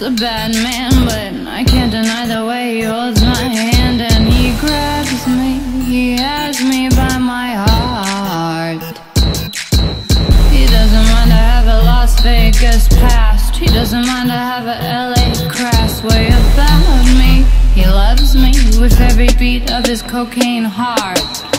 once a bad man, but I can't deny the way he holds my hand and he grabs me. He has me by my heart. He doesn't mind to have a Las Vegas past. He doesn't mind to have a LA crass way about me. He loves me with every beat of his cocaine heart.